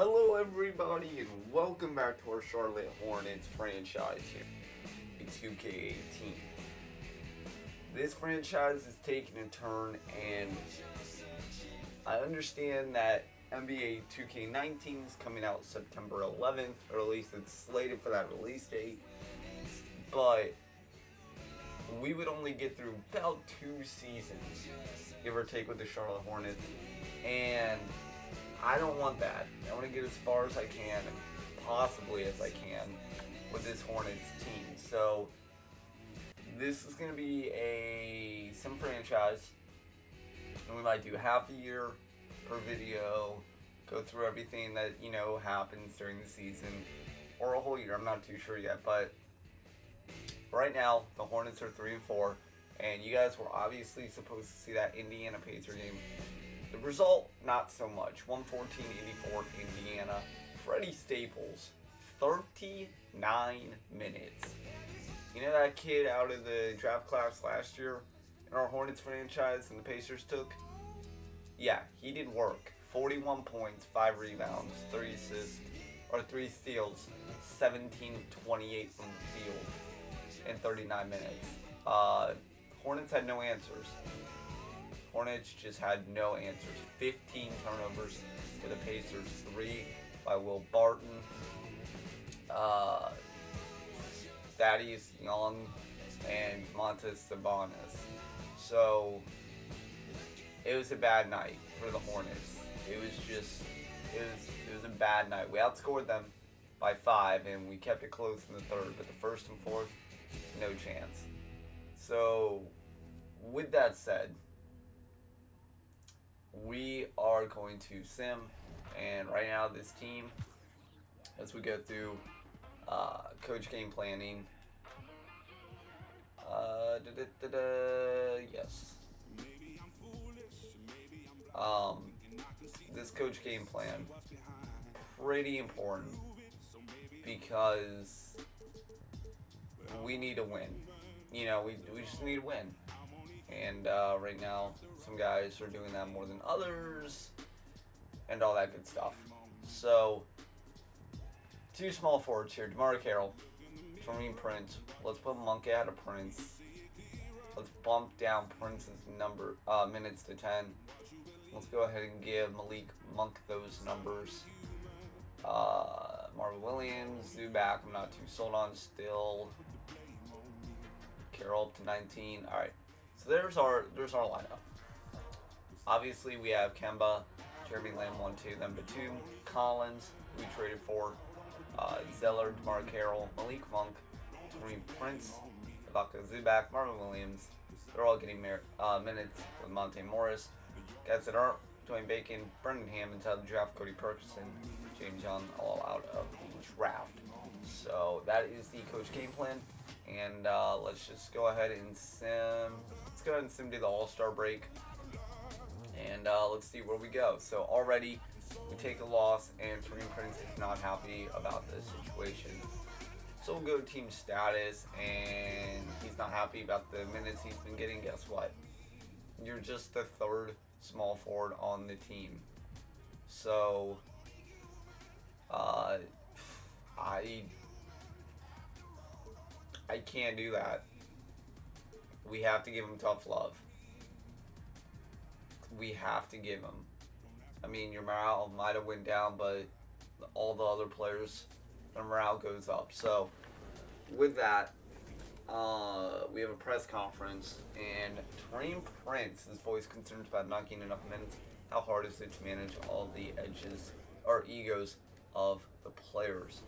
Hello, everybody, and welcome back to our Charlotte Hornets franchise here in 2K18. This franchise is taking a turn, and I understand that NBA 2K19 is coming out September 11th, or at least it's slated for that release date. But we would only get through about two seasons, give or take, with the Charlotte Hornets, and I don't want that. I want to get as far as I can, possibly as I can, with this Hornets team. So this is going to be a sim franchise, and we might do half a year per video, go through everything that you know happens during the season, or a whole year. I'm not too sure yet, but right now the Hornets are three and four, and you guys were obviously supposed to see that Indiana Pacer game the result, not so much. 114-84 Indiana. Freddie Staples, 39 minutes. You know that kid out of the draft class last year in our Hornets franchise and the Pacers took? Yeah, he did work. 41 points, 5 rebounds, 3 assists, or 3 steals, 17 28 from the field in 39 minutes. Uh, Hornets had no answers. Hornets just had no answers. 15 turnovers for the Pacers, 3 by Will Barton. Uh, Thaddeus Young and Domantas Sabonis. So it was a bad night for the Hornets. It was just it was it was a bad night. We outscored them by five and we kept it close in the third, but the first and fourth, no chance. So with that said, we are going to sim and right now this team as we go through uh, coach game planning uh, da, da, da, yes. Um, this coach game plan pretty important because we need to win. You know we, we just need to win and uh, right now, some guys are doing that more than others, and all that good stuff. So, two small forwards here. DeMarre Carroll, Taurean Prince. Let's put Monk out of Prince. Let's bump down Prince's number uh, minutes to 10. Let's go ahead and give Malik Monk those numbers. Uh, Marvin Williams, Zubac, I'm not too sold on still. Carroll up to 19. All right. There's our there's our lineup. Obviously, we have Kemba, Jeremy Lamb, 1 2, then Batum, Collins, who we traded for, uh, Zeller, DeMarre Carroll, Malik Monk, Taurean Prince, Ivica Zubac, Marvin Williams. They're all getting uh, minutes with Monte Morris. Guys that aren't Dwayne Bacon, Brendan Hammond out of the draft, Cody Perkison, James Young, all out of the draft. So that is the coach game plan. And uh, let's just go ahead and sim. Let's go ahead and sim to the All-Star break. And uh, let's see where we go. So already we take a loss and Taurean Prince is not happy about this situation. So we'll go team status and he's not happy about the minutes he's been getting. Guess what? You're just the third small forward on the team. So uh, I I can't do that. We have to give him tough love. We have to give him. I mean, your morale might have went down, but all the other players, their morale goes up. So, with that, uh, we have a press conference, and Taurean Prince is always concerned about not getting enough minutes. How hard is it to manage all the edges or egos of the players?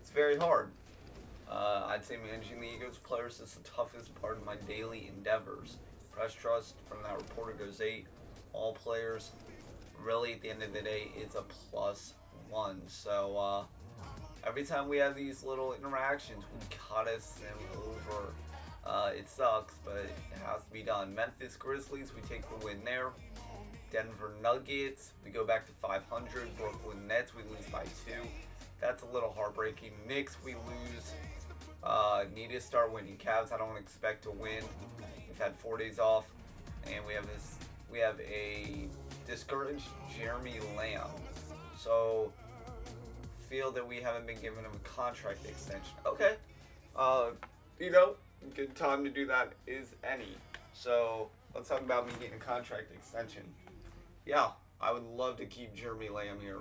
It's very hard. Uh, I'd say managing the egos of players is the toughest part of my daily endeavors. Press trust from that reporter goes 8. All players, really at the end of the day, it's a plus 1. So uh, every time we have these little interactions, we gotta sim over. Uh, it sucks, but it has to be done. Memphis Grizzlies, we take the win there. Denver Nuggets, we go back to 500. Brooklyn Nets, we lose by 2. That's a little heartbreaking. Knicks, we lose. Uh, need to start winning. Cavs, I don't expect to win. We've had four days off, and we have this. We have a discouraged Jeremy Lamb. So feel that we haven't been given him a contract extension. Okay. Uh, you know, good time to do that is any. So let's talk about me getting a contract extension. Yeah, I would love to keep Jeremy Lamb here.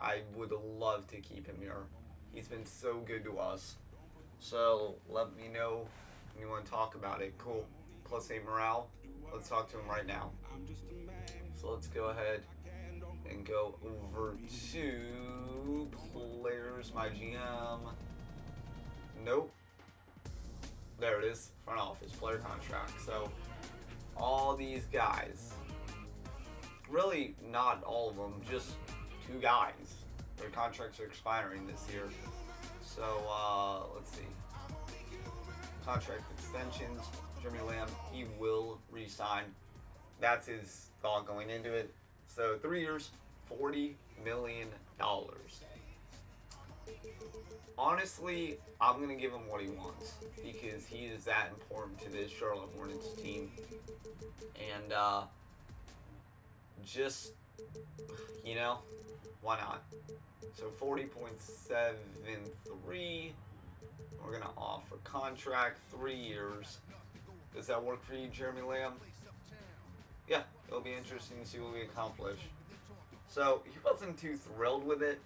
I would love to keep him here. He's been so good to us. So let me know when you want to talk about it. Cool. Plus eight morale. Let's talk to him right now. So let's go ahead and go over to players, my GM. Nope. There it is, front office, player contract. So all these guys, really not all of them, just two guys. Their contracts are expiring this year. So uh, let's see. Contract extensions. Jeremy Lamb, he will resign. That's his thought going into it. So three years, forty million dollars. Honestly, I'm gonna give him what he wants because he is that important to this Charlotte Hornets team, and uh, just you know, why not? So forty point seven three. We're gonna offer contract three years. Does that work for you, Jeremy Lamb? Yeah, it'll be interesting to see what we accomplish. So he wasn't too thrilled with it.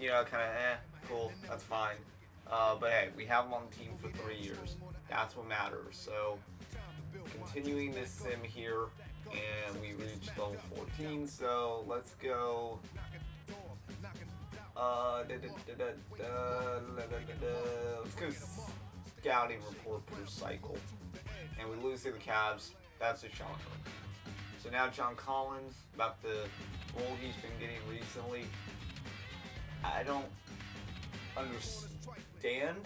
You know, kind of, eh, cool, that's fine. Uh, but hey, we have him on the team for three years. That's what matters. So continuing this sim here, and we reached level 14. So let's go. Uh, da, da, da, let's go scouting report per cycle. And we lose to the Cavs. That's a shocker. So now John Collins, about the role he's been getting recently, I don't understand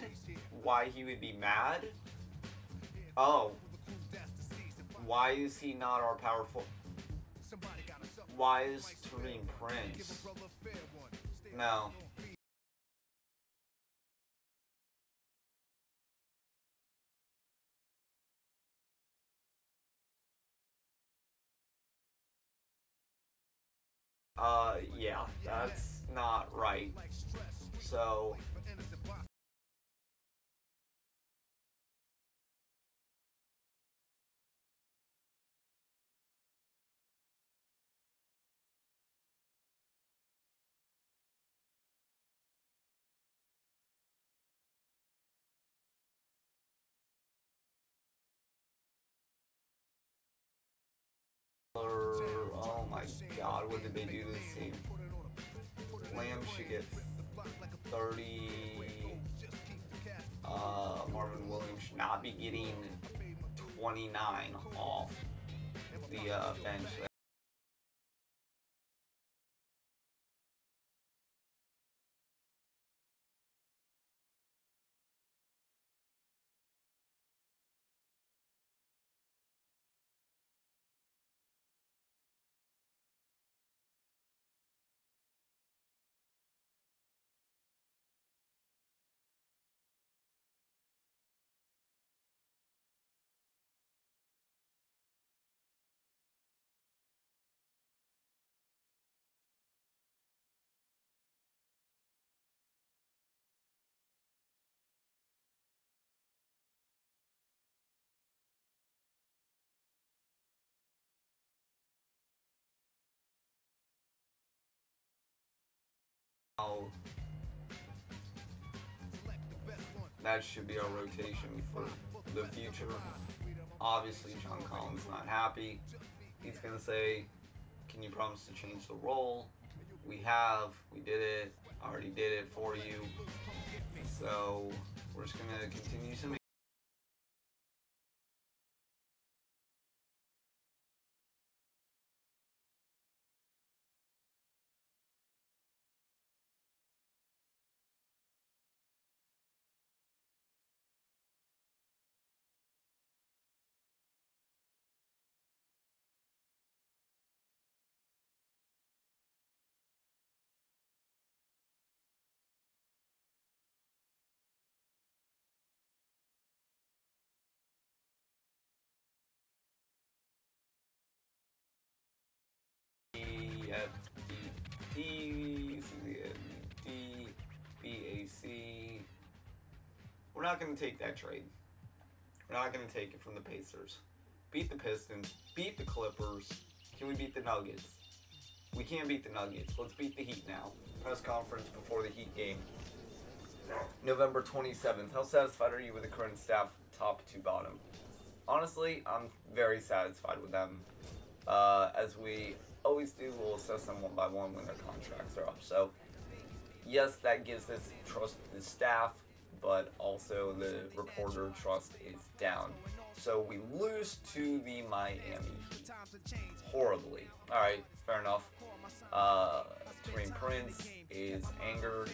why he would be mad. Oh, why is he not our powerful? Why is Taurean Prince? No. Uh, yeah, that's not right. So. Oh my god, what did they do this team? Lamb should get 30. Uh, Marvin Williams should not be getting 29 off the uh, bench. That should be our rotation for the future. Obviously, John Collins not happy. He's gonna say, "Can you promise to change the role?" We have. We did it. I already did it for you. So we're just gonna continue to We're not going to take that trade. We're not going to take it from the Pacers. Beat the Pistons. Beat the Clippers. Can we beat the Nuggets? We can't beat the Nuggets. Let's beat the Heat now. Press conference before the Heat game. November 27th. How satisfied are you with the current staff, top to bottom? Honestly, I'm very satisfied with them. Uh, as we always do, we'll assess them one by one when their contracts are up. So, yes, that gives us trust the staff, but also the reporter trust is down. So we lose to the Miami Heat horribly. All right, fair enough. Uh, Taurean Prince is angered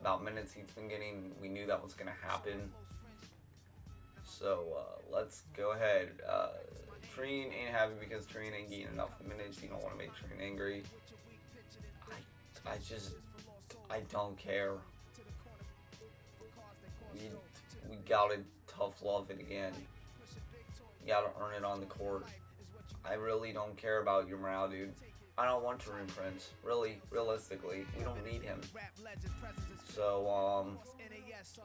about minutes he's been getting. We knew that was going to happen. So uh, let's go ahead. Uh, Taurean ain't happy because Taurean ain't getting enough minutes. You don't want to make Taurean angry. I, I just, I don't care. We, gotta tough love it again. You gotta earn it on the court. I really don't care about your morale, dude. I don't want to Prince. Really, realistically, we don't need him. So, um,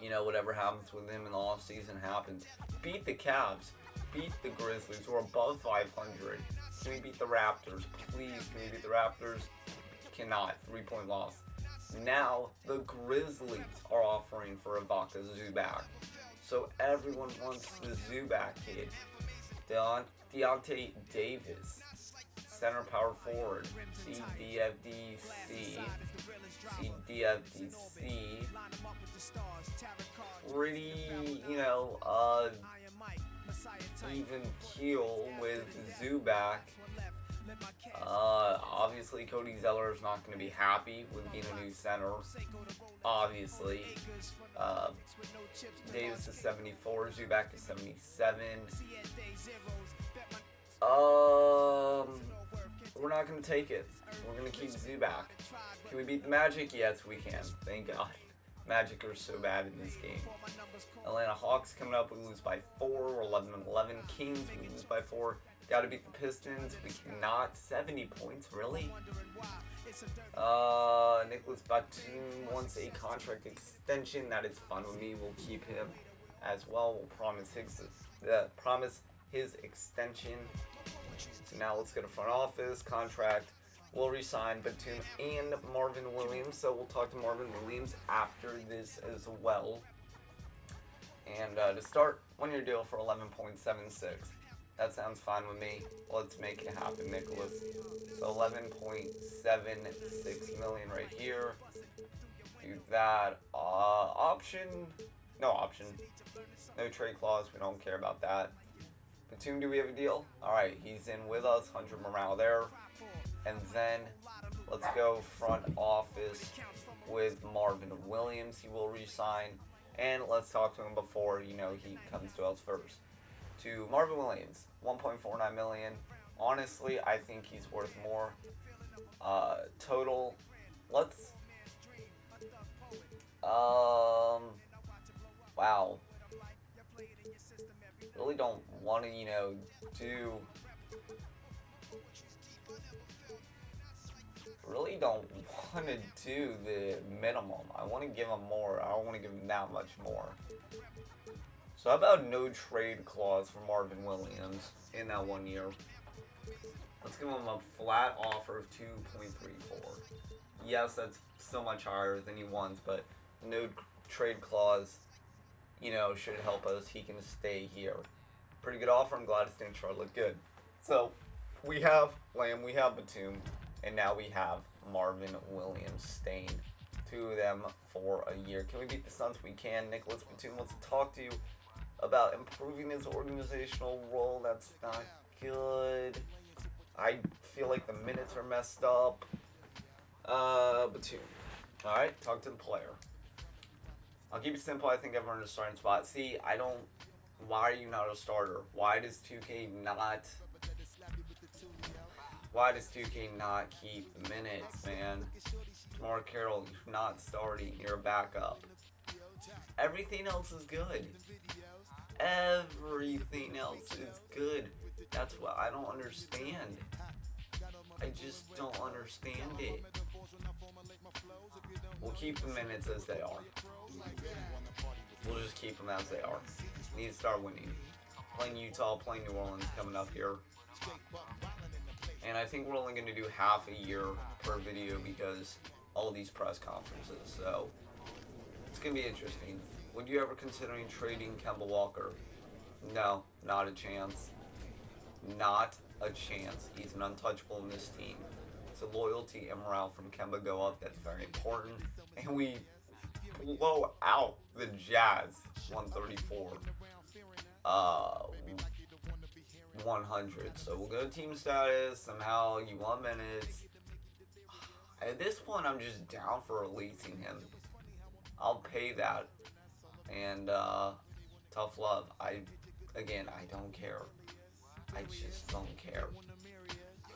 you know, whatever happens with him in the off season happens. Beat the Cavs. Beat the Grizzlies, who are above 500. Can we beat the Raptors? Please, can we beat the Raptors? Cannot. Three-point loss. Now, the Grizzlies are offering for Ivica Zubac. So everyone wants the Zubac kid. Deon Deyonta Davis, center power forward, CDFDC, CDFDC, pretty, you know, uh, even keel with Zubac. Uh, obviously, Cody Zeller is not going to be happy with being a new center. Obviously, uh, Davis is 74, Zubac is 77. Um, we're not going to take it. We're going to keep Zubac. Can we beat the Magic? Yes, we can. Thank God. Magic are so bad in this game. Atlanta Hawks coming up, we lose by 4. We're 11 and 11. Kings, we lose by 4. Gotta beat the Pistons. We cannot. 70 points, really? Uh, Nicholas Batum wants a contract extension. That is fun with me. We'll keep him as well. We'll promise his, uh, promise his extension. So now let's go to front office contract. We'll resign Batum and Marvin Williams. So we'll talk to Marvin Williams after this as well. And uh, to start, one-year deal for 11.76. That sounds fine with me. Let's make it happen, Nicholas. So 11.76 million right here. Do that. Uh, option. No option. No trade clause. We don't care about that. Batum, do we have a deal? Alright, he's in with us. 100 morale there. And then let's go front office with Marvin Williams. He will resign. And let's talk to him before, you know, he comes to us first to Marvin Williams, 1.49 million. Honestly, I think he's worth more. Uh, total, let's. Um, wow. Really don't want to, you know, do. Really don't want to do the minimum. I want to give him more. I don't want to give him that much more. So how about no trade clause for Marvin Williams in that one year? Let's give him a flat offer of 2.34. Yes, that's so much higher than he wants, but no trade clause, you know, should help us. He can stay here. Pretty good offer. I'm glad stay in Charlotte. Good. So we have Lamb, we have Batum, and now we have Marvin Williams staying. Two of them for a year. Can we beat the Suns? We can. Nicholas Batum wants to talk to you about improving his organizational role. That's not good. I feel like the minutes are messed up. Uh, Batum. Alright, talk to the player. I'll keep it simple. I think I've earned a starting spot. See, I don't. Why are you not a starter? Why does 2K not. Why does 2K not keep the minutes, man? Mark Carroll, you're not starting. You're a backup. Everything else is good. Everything else is good. That's what I don't understand. I just don't understand it. We'll keep the minutes as they are. we'll just keep them as they are. Need to start winning. Playing Utah, playing New Orleans coming up here. And I think we're only going to do half a year per video because all these press conferences. So it's going to be interesting. Would you ever considering trading Kemba Walker? No, not a chance. Not a chance. He's an untouchable in this team. So loyalty and morale from Kemba go up. That's very important. And we blow out the Jazz 134. Uh, 100. So we'll go to team status. Somehow you want minutes. At this point, I'm just down for releasing him. I'll pay that. And uh, tough love. I, again, I don't care. I just don't care.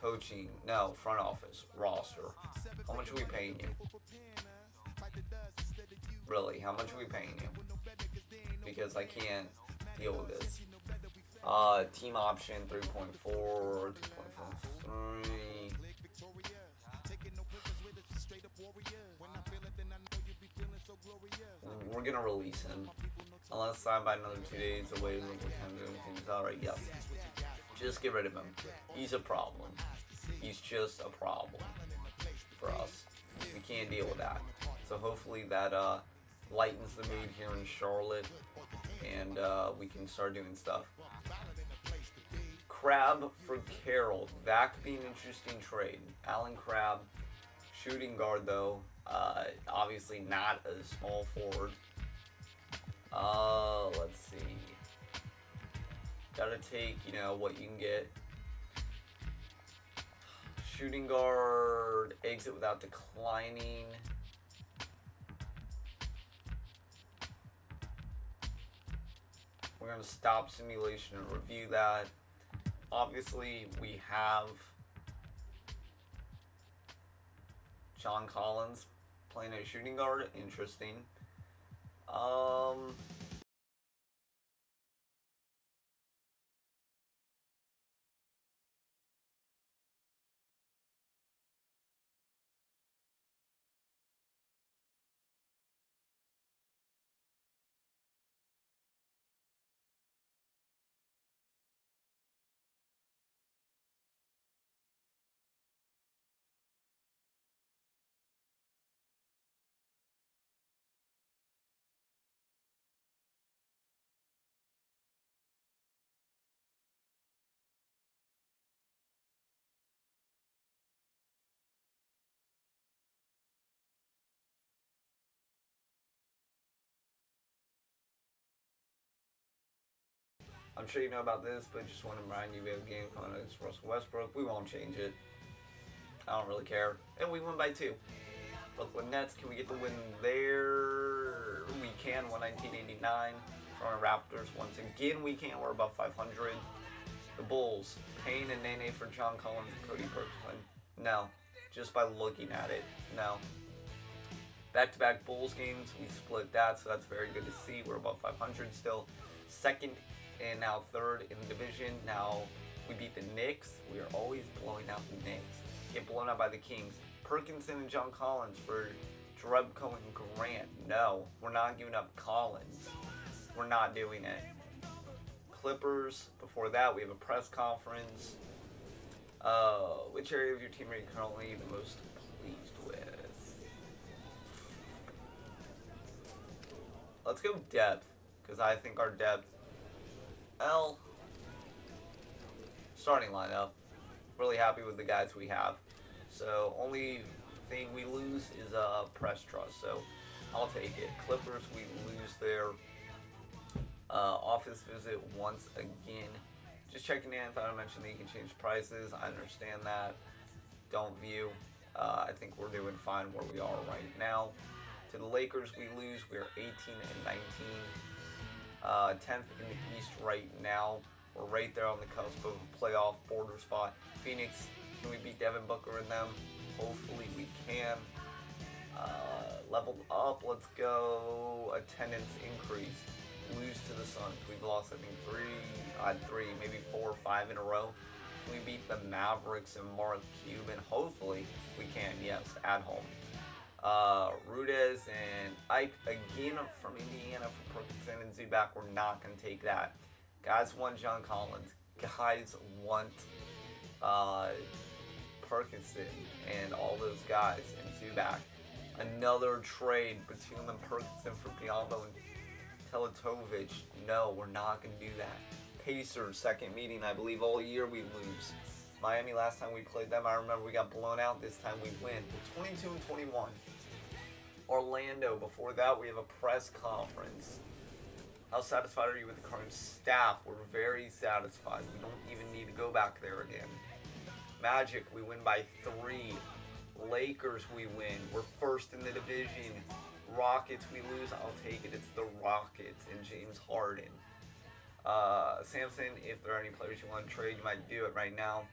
Coaching, no. Front office, roster. How much are we paying you? Really, how much are we paying you? Because I can't deal with this. Uh, team option 3.4, 2.43. We're gonna release him. Unless signed by another two days away, we can do things alright, yes. Just get rid of him. He's a problem. He's just a problem for us. We can't deal with that. So hopefully that uh, lightens the mood here in Charlotte and uh, we can start doing stuff. Crabbe for Carroll. That could be an interesting trade. Allen Crabbe, shooting guard though. Uh, obviously not a small forward. Uh, let's see. Gotta take, you know, what you can get. Shooting guard, exit without declining. We're to stop simulation and review that. Obviously, we have John Collins playing a shooting guard. Interesting. Um, I'm sure you know about this, but just want to remind you we have a game coming against Russell Westbrook. We won't change it. I don't really care. And we win by two. Brooklyn Nets, can we get the win there? We can, 1989. Toronto Raptors, once again we can. We're above 500. The Bulls, Payne and Nene for John Collins and Cody Bergman. No. Just by looking at it. No. Back-to-back Bulls games, we split that, so that's very good to see. We're above 500 still. Second and now third in the division. Now we beat the Knicks. We are always blowing out the Knicks. Get blown out by the Kings. Perkinson and John Collins for Jerebko and Grant. No, we're not giving up Collins. We're not doing it. Clippers. Before that, we have a press conference. Uh, which area of your team are you currently the most pleased with? Let's go depth, because I think our depth L. Starting lineup. Really happy with the guys we have. So only thing we lose is uh, press trust. So I'll take it. Clippers, we lose their uh, office visit once again. Just checking in. Thought I mentioned that you can change prices. I understand that. Don't view. Uh, I think we're doing fine where we are right now. To the Lakers, we lose. We're 18 and 19 uh, 10th in the East right now. We're right there on the cusp of a playoff border spot. Phoenix, can we beat Devin Booker and them? Hopefully we can. Uh, leveled up, let's go. Attendance increase. Lose to the Suns. We've lost, I think, three, uh, three, maybe four or five in a row. Can we beat the Mavericks and Mark Cuban? Hopefully we can, yes, at home. Uh, Rudez and Ike again from Indiana for Perkinson and Zubac. We're not going to take that. Guys want John Collins. Guys want uh, and all those guys and Zubac. Another trade between them Perkinson for Biyombo and Teletovic. No, we're not going to do that. Pacers, second meeting, I believe all year we lose. Miami, last time we played them, I remember we got blown out. This time we win. We're 22 and 21. Orlando, before that, we have a press conference. How satisfied are you with the current staff? We're very satisfied. We don't even need to go back there again. Magic, we win by three. Lakers, we win. We're first in the division. Rockets, we lose. I'll take it. It's the Rockets and James Harden. Uh, Samson, if there are any players you want to trade, you might do it right now.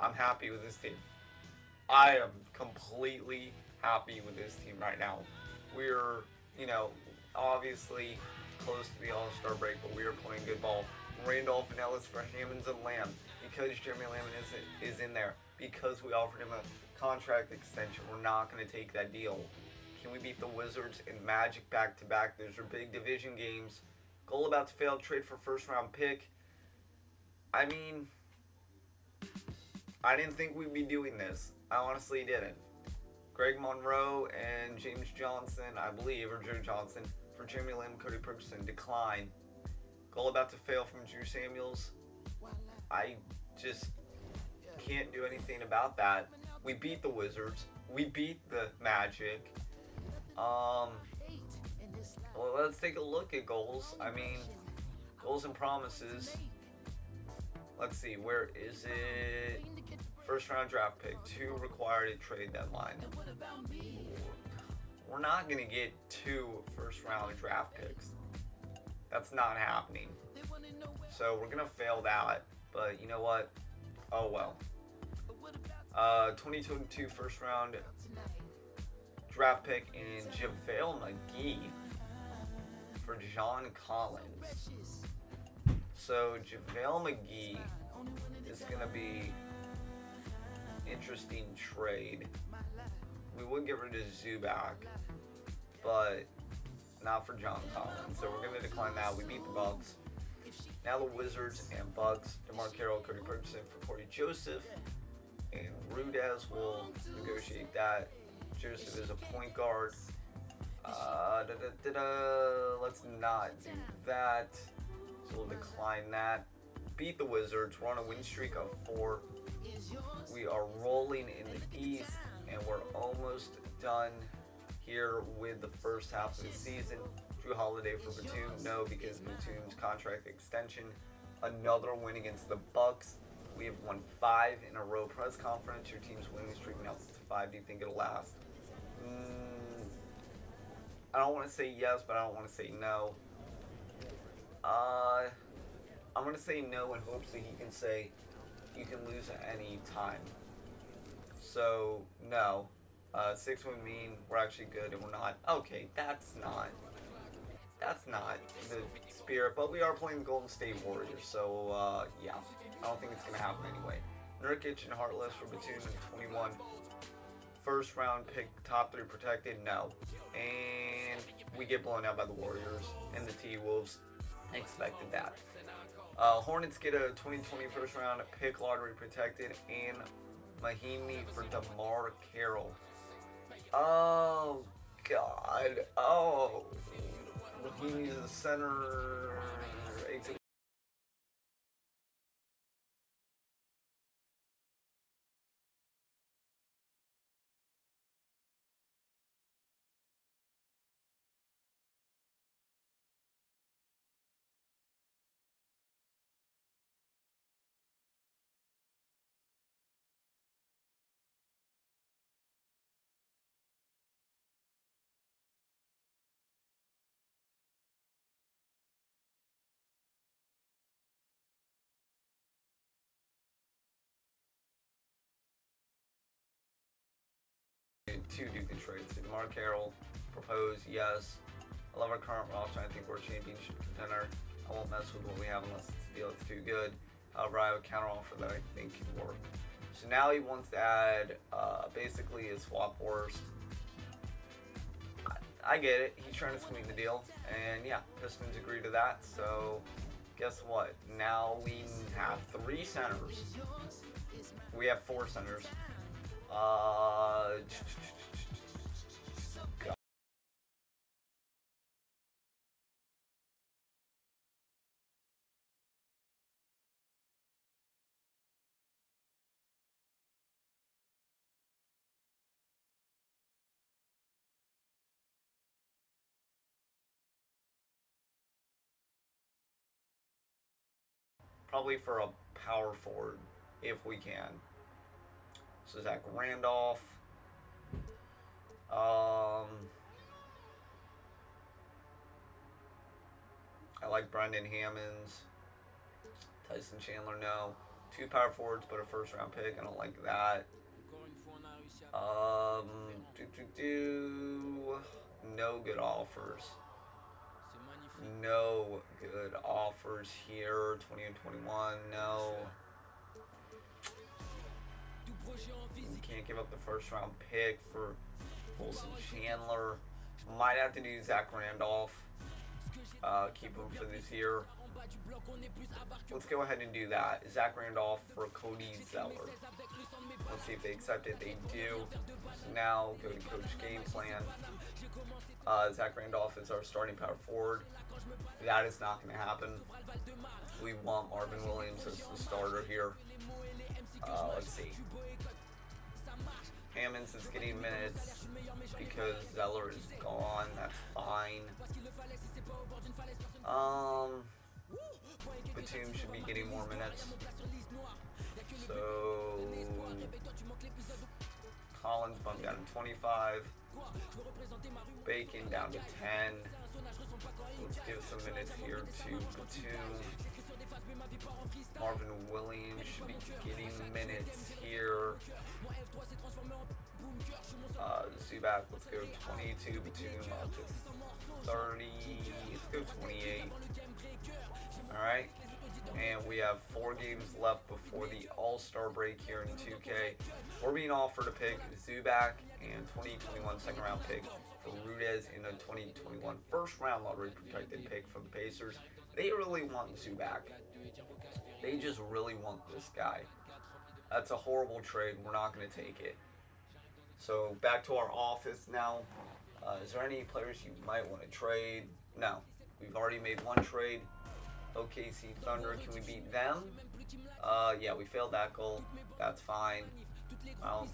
I'm happy with this team. I am completely happy with this team right now. We're, you know, obviously close to the All-Star break, but we are playing good ball. Randolph and Ellis for Hammonds and Lamb because Jeremy Lamb is, is in there, because we offered him a contract extension. We're not going to take that deal. Can we beat the Wizards and Magic back to back? Those are big division games. Goal about to fail. Trade for first round pick. I mean, I didn't think we'd be doing this. I honestly didn't. Greg Monroe and James Johnson, I believe, or Joe Johnson, for Jeremy Lamb, Cody Ferguson, decline. Goal about to fail from Drew Samuels. I just can't do anything about that. We beat the Wizards. We beat the Magic. Um, well, let's take a look at goals. I mean, goals and promises. Let's see, where is it? First round draft pick, two required at trade deadline. We're not going to get two first round draft picks. That's not happening. So we're going to fail that. But you know what? Oh well. Uh, 2022 first round draft pick in JaVale McGee for John Collins. So JaVale McGee is going to be interesting trade. We would get rid of Zubac, but not for John Collins. So we're going to decline that. We beat the Bucks. Now the Wizards and Bucks, DeMarre Carroll, Cody Ferguson for Cory Joseph, and Rudez will negotiate that. Joseph is a point guard. Uh, da, da, da, Let's not do that. So we'll decline that. Beat the Wizards. We're on a win streak of four. We are rolling in the East, and we're almost done here with the first half of the season. Jrue Holiday for Batum? No, because Batum's contract extension. Another win against the Bucks. We have won five in a row press conference. Your team's winning streak now to five. Do you think it'll last? Mm, I don't want to say yes, but I don't want to say no. Uh, I'm going to say no in hopes that he can say you can lose at any time. So, no. Uh, six would mean we're actually good and we're not. Okay, that's not that's not the spirit, but we are playing the Golden State Warriors, so uh, yeah, I don't think it's going to happen anyway. Nurkic and Harkless for Batum at 21. First round pick, top three protected, no. And we get blown out by the Warriors and the T-Wolves. Expected that. Uh, Hornets get a 2020 first round pick, lottery protected, and Mahinmi for DeMarre Carroll. Oh, God. Oh, He's the center to do the trades. Mark Carroll propose? Yes. I love our current roster. I think we're a championship contender. I won't mess with what we have unless it's a deal that's too good. However, I have a counteroffer that I think can work. So now he wants to add uh, basically a swap worst I get it. He's trying to sweeten the deal. And yeah, Pistons agree to that. So guess what? Now we have three centers. We have four centers. Uh, probably for a power forward if we can. So Zach Randolph. Um, I like Brendan Hammonds. Tyson Chandler, no. Two power forwards, but a first round pick. I don't like that. Um, do, do, do. No good offers no good offers here. 20 and 21, no. You can't give up the first round pick for Wilson Chandler. Might have to do Zach Randolph. Uh, keep him for this year. Let's go ahead and do that. Zach Randolph for Cody Zeller. Let's see if they accept it. They do. Now go to coach game plan. Uh, Zach Randolph is our starting power forward. That is not going to happen. We want Marvin Williams as the starter here. Uh, let's see. Hammonds is getting minutes because Zeller is gone. That's fine. Um, Batum should be getting more minutes. So Collins bumped down to 25. Bacon down to 10. Let's give some minutes here to Batum. Marvin Williams should be getting minutes here. Uh, Zubac, let's go 22. Batum up to 30. Let's go 28. Alright. And we have four games left before the All-Star break here in 2K. We're being offered a pick Zubac and 2021 second round pick for Rudez in a 2021 first round lottery protected pick from the Pacers. They really want Zubac. They just really want this guy. That's a horrible trade. We're not going to take it. So back to our office now. Uh, is there any players you might want to trade? No. We've already made one trade. OKC Thunder, can we beat them? Uh, yeah, we failed that goal. That's fine. Well,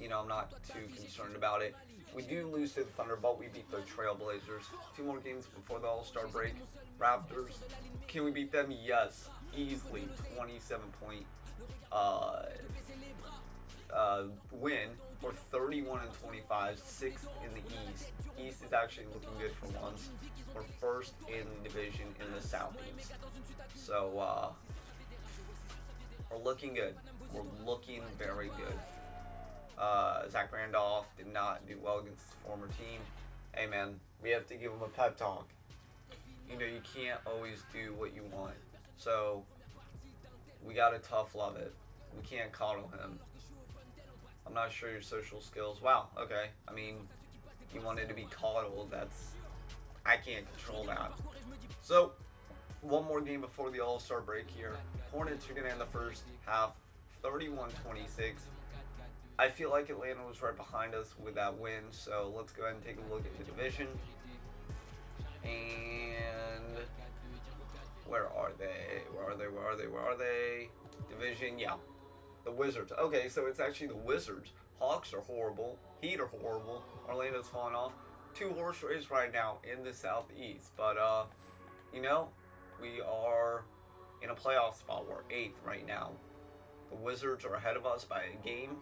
you know, I'm not too concerned about it. We do lose to the Thunderbolt. We beat the Trailblazers. Two more games before the All-Star break. Raptors. Can we beat them? Yes. Easily. 27 point uh, uh, win. We're 31 and 25, sixth in the East. East is actually looking good for once. We're first in the division in the Southeast. So, uh, we're looking good. We're looking very good. Uh, Zach Randolph did not do well against his former team. Hey man, we have to give him a pep talk. You know, you can't always do what you want. So, we gotta tough love it. We can't coddle him. I'm not sure your social skills. Wow, okay. I mean, he wanted to be coddled. That's. I can't control that. So, one more game before the All Star break here. Hornets are going to end the first half 31 26. I feel like Atlanta was right behind us with that win, so let's go ahead and take a look at the division. And where are they? Where are they? Where are they? Where are they? Division, yeah. The Wizards. Okay, so it's actually the Wizards. Hawks are horrible. Heat are horrible. Orlando's falling off. Two horse race right now in the Southeast. But, uh, you know, we are in a playoff spot. We're eighth right now. The Wizards are ahead of us by a game.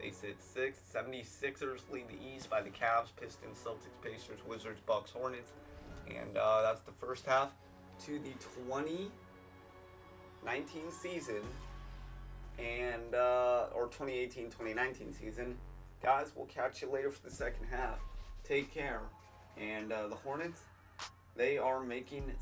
They sit sixth. 76ers lead the East by the Cavs, Pistons, Celtics, Pacers, Wizards, Bucks, Hornets. And uh, that's the first half to the 2019 season and uh, or 2018-2019 season. Guys, we'll catch you later for the second half. Take care. And uh, the Hornets, they are making